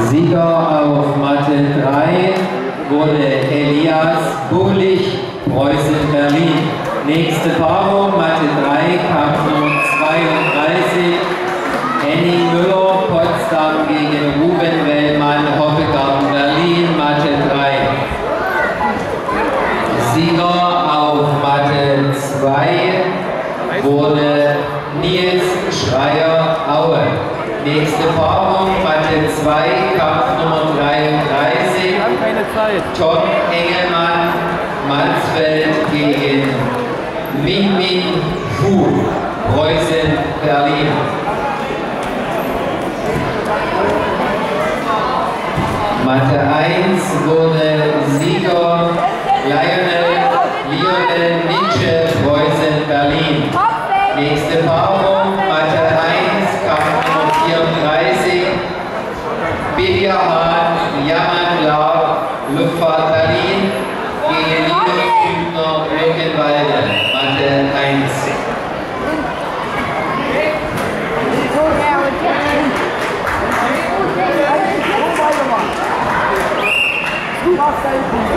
Sieger auf Matte 3 wurde Elias Buchlich, Preußen Berlin. Nächste Paarung, Matte 3, Kampf Nummer 32, Henning Müller, Potsdam gegen Ruben Wellmann, Hoppegarten Berlin, Matte 3. Sieger auf Matte 2 wurde Nils Schreier Aue. Nächste Paarung, Matte 2, Kampf Nummer 33. Keine Zeit. Tom Engelmann, Mansfeld gegen Min Min Fu, Preußen, Berlin. Mathe 1 wurde Sieger Lionel Lionel Nietzsche, Preußen, Berlin. Nächste Paarung, Los Angeles.